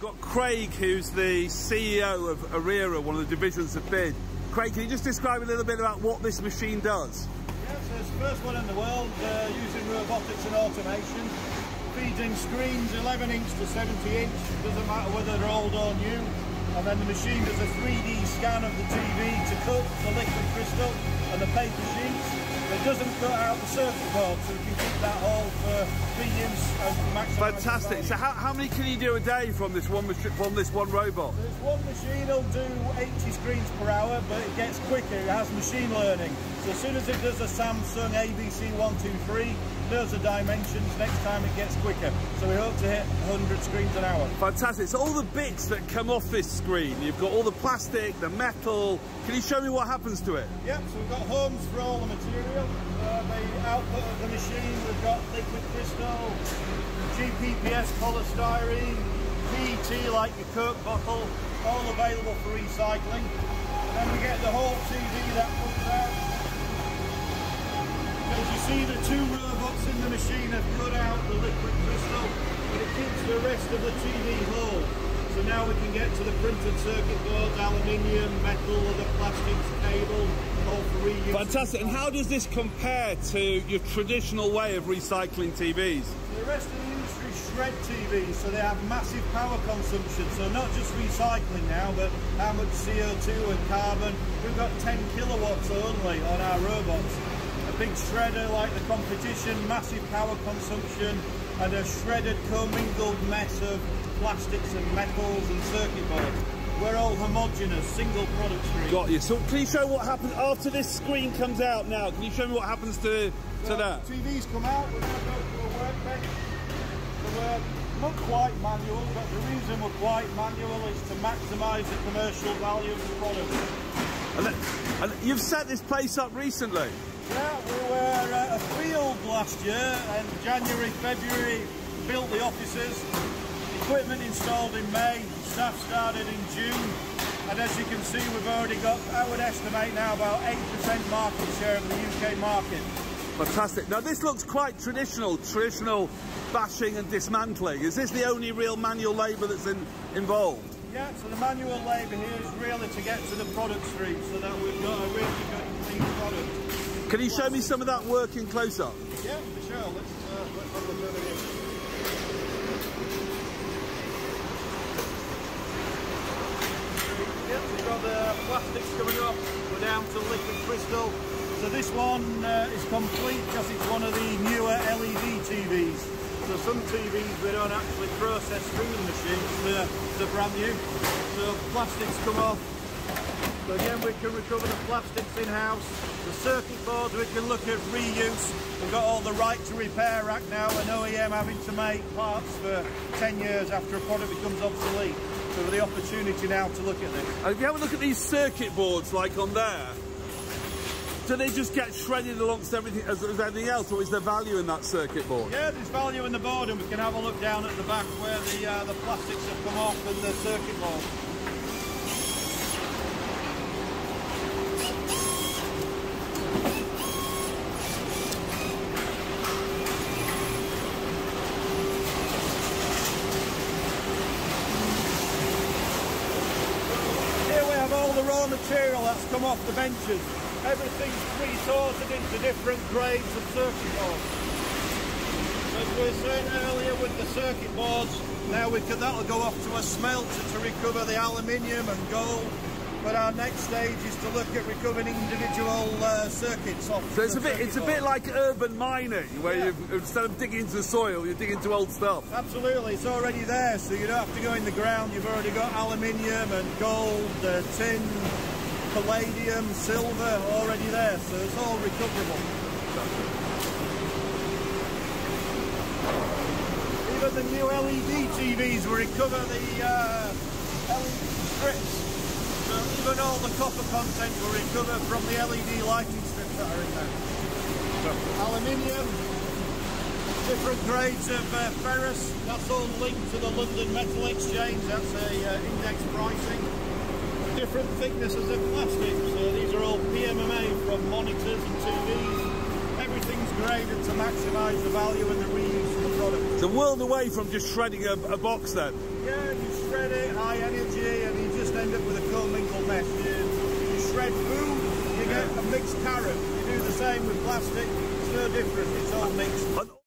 got Craig, who's the CEO of Areera, one of the divisions of BID. Craig, can you just describe a little bit about what this machine does? Yes, it's the first one in the world uh, using robotics and automation. Feeds in screens 11 inch to 70 inch, doesn't matter whether they're old or new. And then the machine does a 3D scan of the TV to cut the liquid crystal and the paper sheets. It doesn't cut out the circuit board, so we can keep that whole for. Fantastic. So how, how many can you do a day from this one from this one robot? There's one machine will do 80 screens per hour, but it gets quicker. It has machine learning. So as soon as it does a Samsung ABC123, knows the dimensions, next time it gets quicker. So we hope to hit 100 screens an hour. Fantastic. So all the bits that come off this screen, you've got all the plastic, the metal. Can you show me what happens to it? Yep, so we've got homes for all the material. Uh, the output of the machine, we've got liquid crystal, GPPS polystyrene, PET like your Coke bottle, all available for recycling. then we get the whole TV that comes out as you see, the two robots in the machine have cut out the liquid crystal, but it keeps the rest of the TV whole. Now we can get to the printed circuit boards, aluminium, metal, other plastics, cable, all for reuse. Fantastic. And how does this compare to your traditional way of recycling TVs? The rest of the industry shred TVs, so they have massive power consumption. So not just recycling now, but how much CO2 and carbon. We've got 10 kilowatts only on our robots A big shredder like the competition, massive power consumption, and a shredded commingled mess of plastics and metals and circuit boards. We're all homogeneous, single product stream. Got you. So can you show what happens after this screen comes out now? Can you show me what happens to, to that? TVs come out, we're going to go to a workbench. So we're not quite manual, but the reason we're quite manual is to maximise the commercial value of the product. And, and you've set this place up recently? Yeah, we were at a field last year and January, February, built the offices, equipment installed in May, staff started in June, and as you can see we've already got, I would estimate now about 8% market share of the UK market. Fantastic. Now this looks quite traditional, traditional bashing and dismantling. Is this the only real manual labour that's in, involved? Yeah, so the manual labour here is really to get to the product stream so that we've got a really good clean product. Can you show me some of that working close up? Yeah, for sure. Let's, uh, let's have a look over here. Yep, we've got the plastics coming off, We're down to liquid crystal. So this one uh, is complete because it's one of the newer LED TVs. So some TVs we don't actually process through the machines, they're, they're brand new. So plastics come off, so again, we can recover the plastics in-house. The circuit boards, we can look at reuse. We've got all the right to repair act now, and OEM having to make parts for 10 years after a product becomes obsolete. So the opportunity now to look at this. And if you have a look at these circuit boards like on there, do they just get shredded amongst everything as, as anything else, or is there value in that circuit board? Yeah, there's value in the board, and we can have a look down at the back where the uh, the plastics have come off and the circuit board. Material that's come off the benches. Everything's pre-sorted into different grades of circuit boards. As we were saying earlier with the circuit boards, now we can, that'll go off to a smelter to recover the aluminium and gold but our next stage is to look at recovering individual uh, circuits off. So it's a bit, it's a bit like urban mining, where yeah. you instead of digging into the soil, you dig into old stuff. Absolutely, it's already there, so you don't have to go in the ground. You've already got aluminium and gold, uh, tin, palladium, silver already there, so it's all recoverable. Even the new LED TVs will recover the uh, LED strips so even all the copper content will recover from the LED lighting strips that are in there. Aluminium, different grades of uh, ferrous, that's all linked to the London Metal Exchange, that's a uh, index pricing. Different thicknesses of plastic, so these are all PMMA from monitors and TVs. Everything's graded to maximise the value and the reuse of the product. It's a world away from just shredding a, a box then. Yeah, you shred it, high energy, and you just end up with a commingled mess. You, you shred food, you get a mixed carrot. You do the same with plastic, it's no different, it's all mixed.